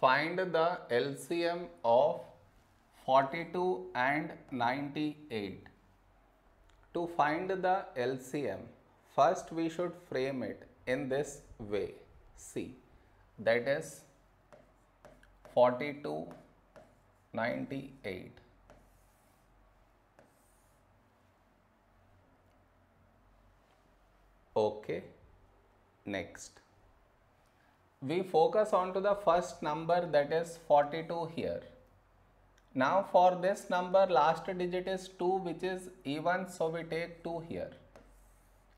Find the LCM of 42 and 98. To find the LCM, first we should frame it in this way. See, that is 42, 98. Okay, next. We focus on to the first number that is 42 here. Now for this number last digit is 2 which is even so we take 2 here.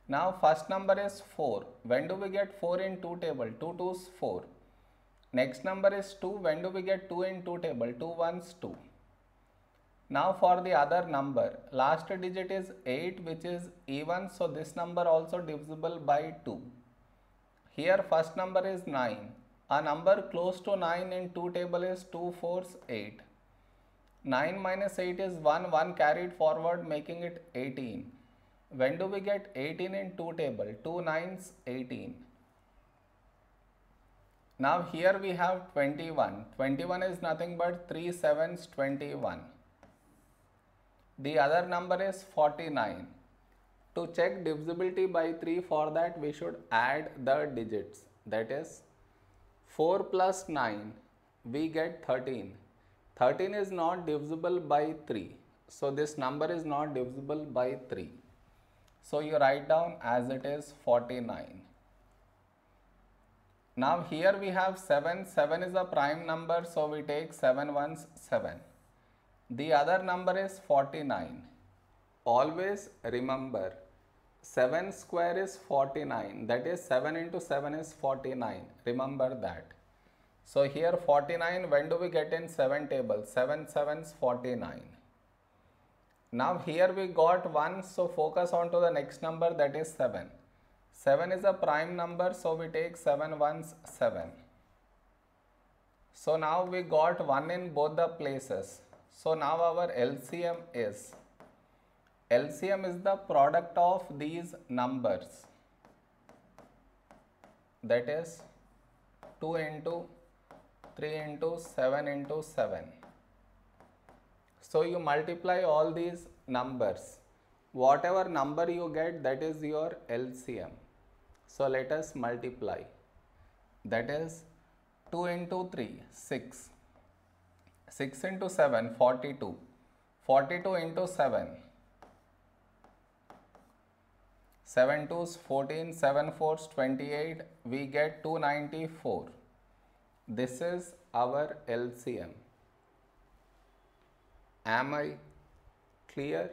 Now first number is 4. When do we get 4 in 2 table? 2 2's 4. Next number is 2. When do we get 2 in 2 table? 2 1's 2. Now for the other number, last digit is 8 which is even so this number also divisible by 2. Here first number is 9. A number close to 9 in 2 table is 2 4's 8. 9 minus 8 is 1, 1 carried forward making it 18. When do we get 18 in 2 table? 2 9's 18. Now here we have 21. 21 is nothing but 3 7's 21. The other number is 49. To check divisibility by 3 for that we should add the digits that is 4 plus 9 we get 13. 13 is not divisible by 3. So this number is not divisible by 3. So you write down as it is 49. Now here we have 7. 7 is a prime number so we take 7 ones 7. The other number is 49. Always remember 7 square is 49 that is 7 into 7 is 49 remember that. So here 49 when do we get in 7 table 7 7's 49. Now here we got 1 so focus on to the next number that is 7. 7 is a prime number so we take 7 ones 7. So now we got 1 in both the places. So now our LCM is LCM is the product of these numbers that is 2 into 3 into 7 into 7. So you multiply all these numbers. Whatever number you get that is your LCM. So let us multiply. That is 2 into 3 6. 6 into 7 42. 42 into 7 7 2's 14 7 4's 28 we get 294 this is our LCM am I clear